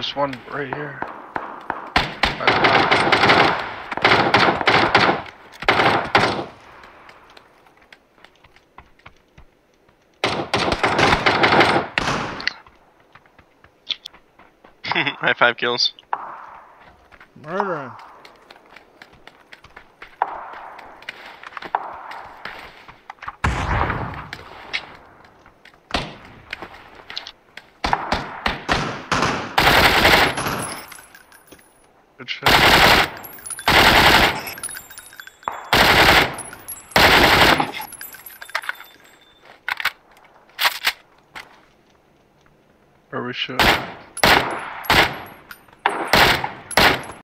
there's one right here. I have five kills. Murdering. Good shit. Or we should.